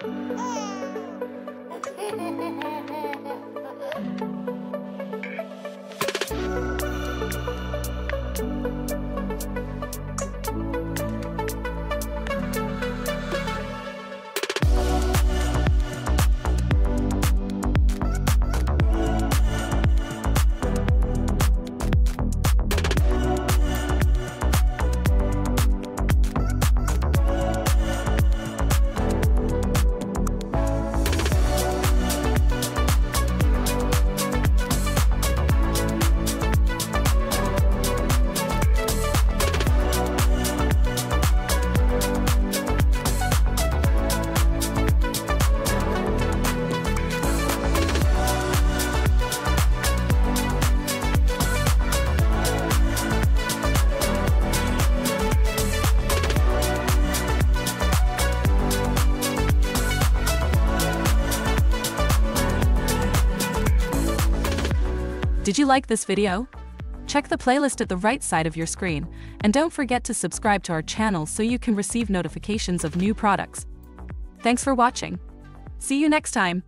Thank you. Did you like this video? Check the playlist at the right side of your screen, and don't forget to subscribe to our channel so you can receive notifications of new products. Thanks for watching. See you next time.